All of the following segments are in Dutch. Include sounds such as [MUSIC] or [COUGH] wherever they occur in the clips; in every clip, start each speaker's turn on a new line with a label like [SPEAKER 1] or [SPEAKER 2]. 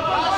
[SPEAKER 1] Papa.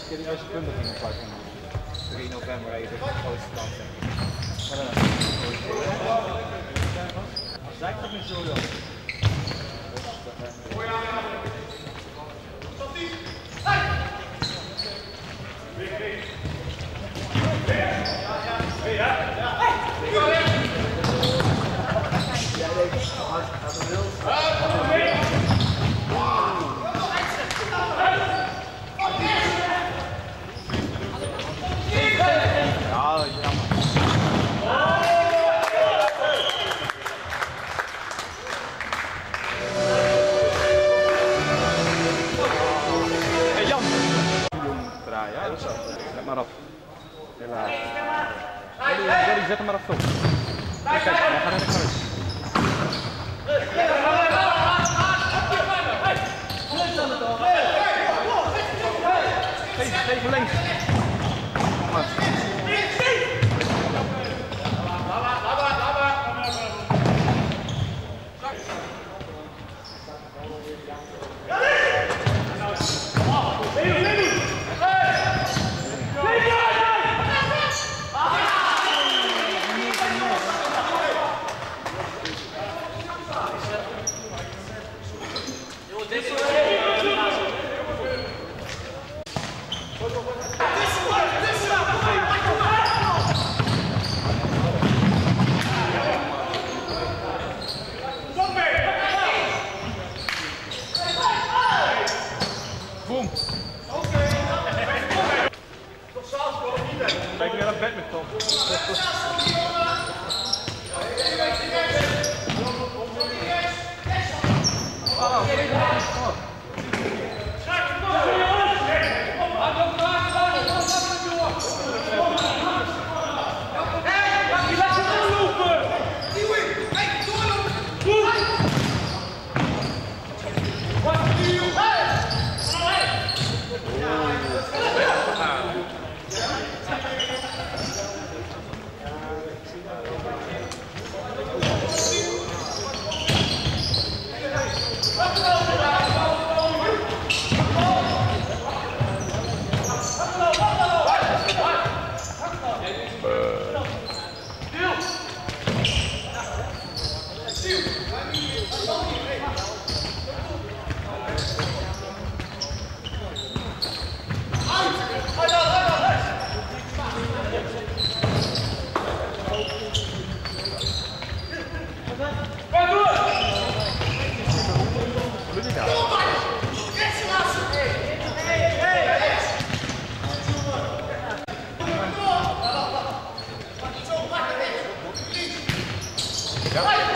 [SPEAKER 1] een keer die eerste punten gingen pakken.
[SPEAKER 2] 3 november even de grootste kans. Zij dat niet zo dan.
[SPEAKER 1] Ja, links. Kijk weer naar badminton. [LAUGHS] [LAUGHS] Zo